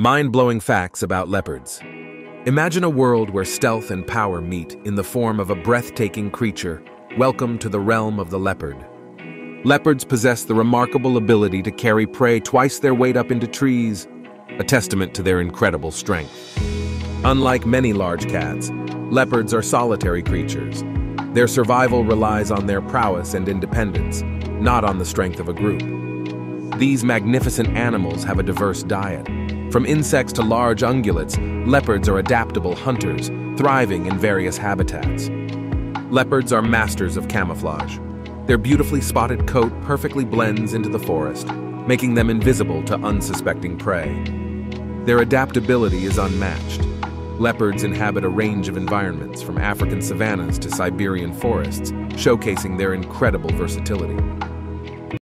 Mind-blowing facts about leopards. Imagine a world where stealth and power meet in the form of a breathtaking creature. Welcome to the realm of the leopard. Leopards possess the remarkable ability to carry prey twice their weight up into trees, a testament to their incredible strength. Unlike many large cats, leopards are solitary creatures. Their survival relies on their prowess and independence, not on the strength of a group. These magnificent animals have a diverse diet, from insects to large ungulates, leopards are adaptable hunters, thriving in various habitats. Leopards are masters of camouflage. Their beautifully spotted coat perfectly blends into the forest, making them invisible to unsuspecting prey. Their adaptability is unmatched. Leopards inhabit a range of environments, from African savannas to Siberian forests, showcasing their incredible versatility.